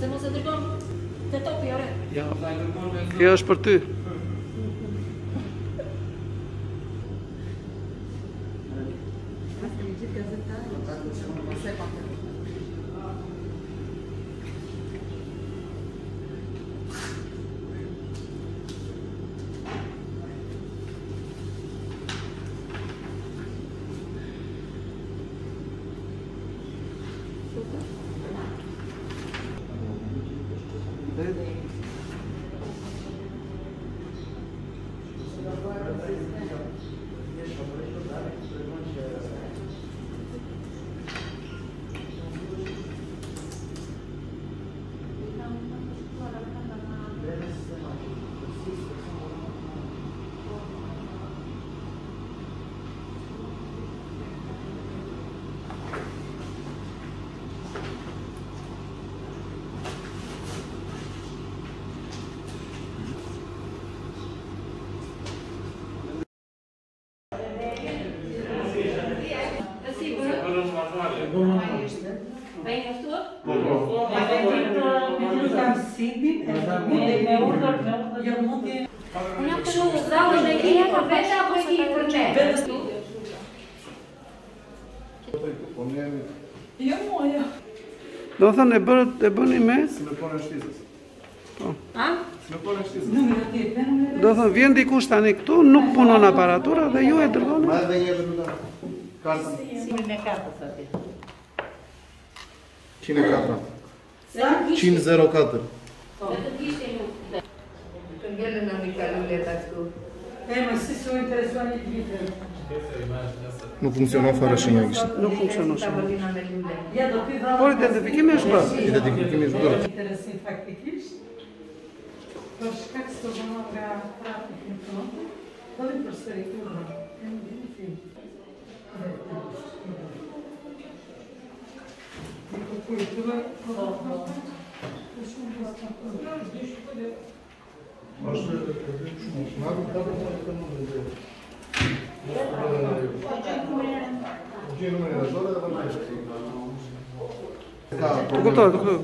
Se mos e dërgon te topi, ore! Jo, Kjo është për ty! Thank you. வந்து Po, jo, jo. Do më thënë e bërë të me? Së me përë po në shtizës. Po. A? Së me përë po në shtizës. Në të Do thënë vjen dikush të këtu, nuk punon aparatura dhe ju e dërgonë. Ma dhe një me të të të të të të cine 4. 504. Atë Nuk funksionon fara shënjëgjit. Nuk funksionon. Dallina me lunde. të vdal. Po identifikimi është po. Identifikimi është dorë. Interesant faktikisht. Ka shkës së vonovra praktikisht të Готово, готово.